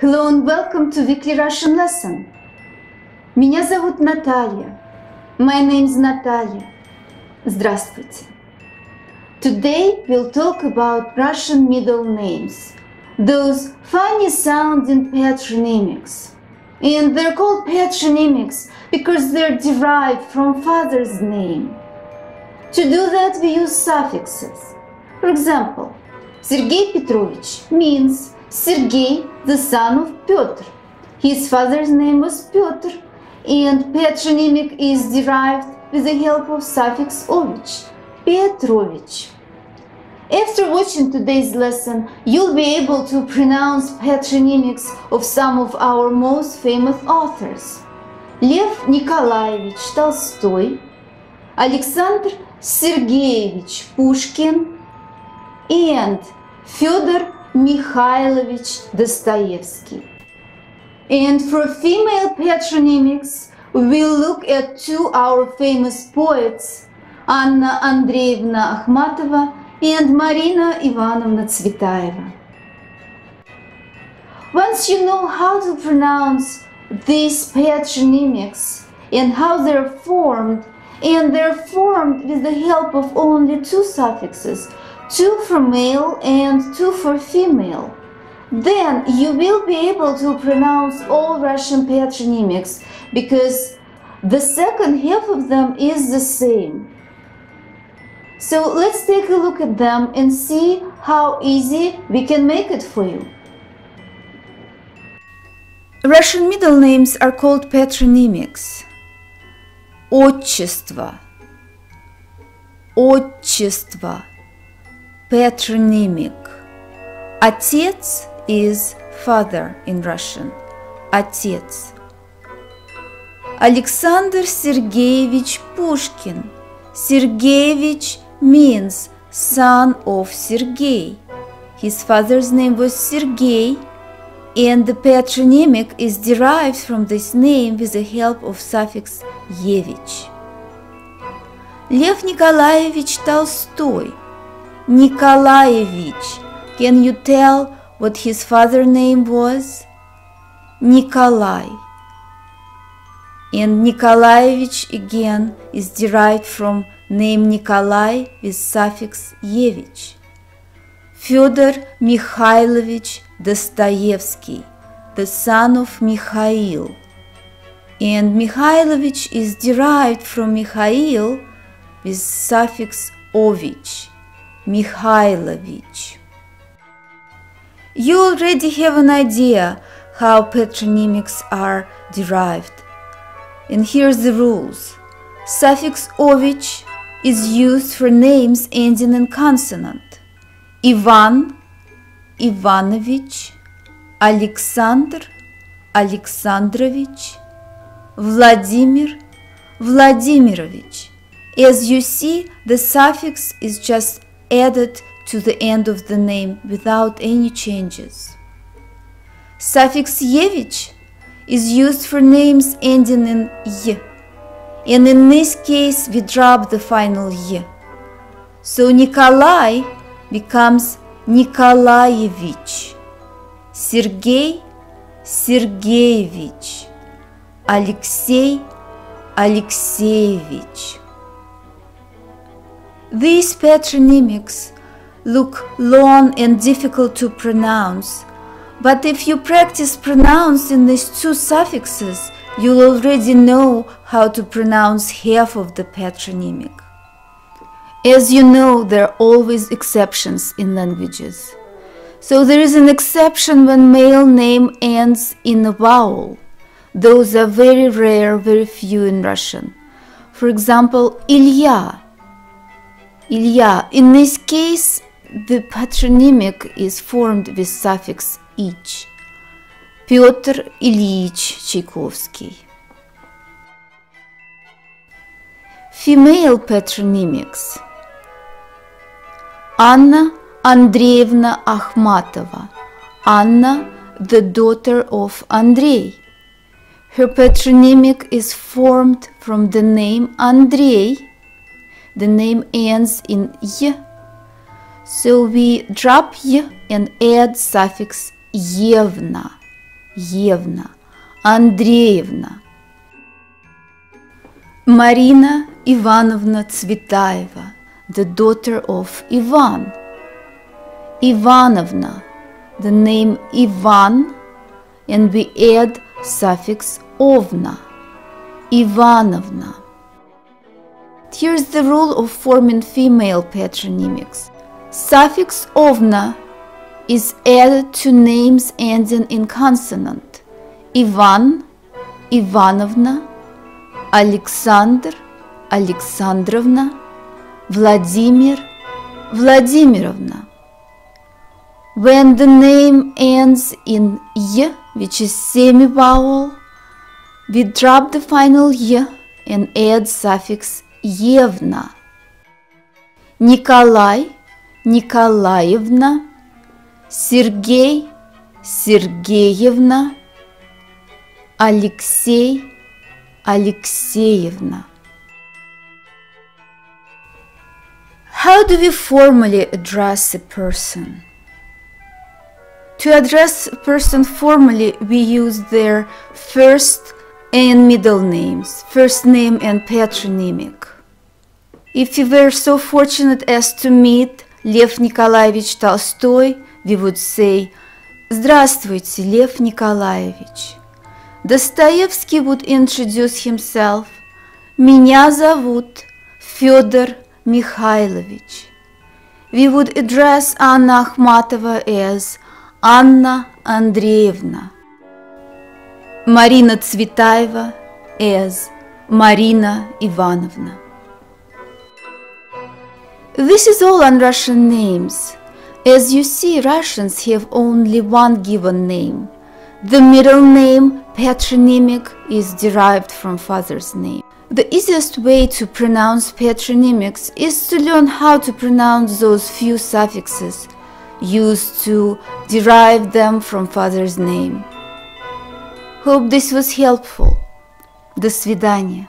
Hello and welcome to Weekly Russian Lesson. Меня зовут Наталья. My name is Наталья. Здравствуйте. Today we'll talk about Russian middle names, those funny sounding patronymics. And they're called patronymics because they're derived from father's name. To do that, we use suffixes. For example, Sergei Petrovich means Sergei, the son of Pyotr. His father's name was Pyotr, and patronymic is derived with the help of suffix ovich, Petrovich. After watching today's lesson, you'll be able to pronounce patronymics of some of our most famous authors. Lev Nikolaevich Tolstoy, Alexander Sergeyevich Pushkin, and Fyodor Mikhailovich Dostoevsky. And for female patronymics, we'll look at two our famous poets, Anna Andreevna Akhmatova and Marina Ivanovna Tsvetaeva. Once you know how to pronounce these patronymics and how they're formed, and they're formed with the help of only two suffixes, two for male and two for female, then you will be able to pronounce all Russian patronymics because the second half of them is the same. So let's take a look at them and see how easy we can make it for you. Russian middle names are called patronymics. Отчество. Отчество. Patronymic. Отец is father in Russian. Отец. Alexander Sergeyevich Pushkin. Sergeyevich means son of Sergei. His father's name was Sergei, and the patronymic is derived from this name with the help of suffix Yevich. Lev Nikolaevich Tolstoy. Nikolaevich. Can you tell what his father name was? Nikolai. And Nikolaevich again is derived from name Nikolai with suffix Yevich. Fyodor Mikhailovich Dostoevsky, the son of Mikhail. And Mikhailovich is derived from Mikhail with suffix ovich, Mikhailovich. You already have an idea how patronymics are derived. And here's the rules. Suffix ovich is used for names ending in consonant. Ivan, Ivanovich, Alexander, Alexandrovich, Vladimir, Vladimirovich. As you see, the suffix is just added to the end of the name without any changes. Suffix Yevich is used for names ending in y, and in this case we drop the final y. So Nikolai becomes Nikolaevich, Sergei Sergeyevich, Alexei Alexeyevich. These patronymics look long and difficult to pronounce, but if you practice pronouncing these two suffixes, you'll already know how to pronounce half of the patronymic. As you know, there are always exceptions in languages. So there is an exception when male name ends in a vowel. Those are very rare, very few in Russian. For example, Ilya. Ilya. In this case, the patronymic is formed with suffix ich. Pyotr Ilyich Tchaikovsky. Female patronymics Anna Andreevna Akhmatova. Anna, the daughter of Andrei. Her patronymic is formed from the name Andrei The name ends in y so we drop y and add suffix yevna, Евна, Андреевна. Marina Ivanovna Tsvetaeva, the daughter of Ivan. Ivanovna, the name Ivan, and we add suffix ovna. Ivanovna. Here's the rule of forming female patronymics. Suffix ovna is added to names ending in consonant. Ivan, Ivanovna, Alexander, Alexandrovna, Vladimir, Vladimirovna. When the name ends in y, which is semi-vowel, we drop the final y and add suffix евна. Николай, Николаевна, Сергей, Сергеевна, Алексей, Алексеевна. How do we formally address a person? To address a person formally, we use their first and middle names, first name and patronymic. If we were so fortunate as to meet Lev Nikolaevich Tolstoy, we would say Здравствуйте, Лев Николаевич. Dostoevsky would introduce himself. Меня зовут Федор Михайлович. We would address Anna Akhmatova as Anna Andreevna. Marina Tsvetaeva as Marina Ivanovna. This is all on Russian names. As you see, Russians have only one given name. The middle name, patronymic, is derived from father's name. The easiest way to pronounce patronymics is to learn how to pronounce those few suffixes used to derive them from father's name. Hope this was helpful. До свидания.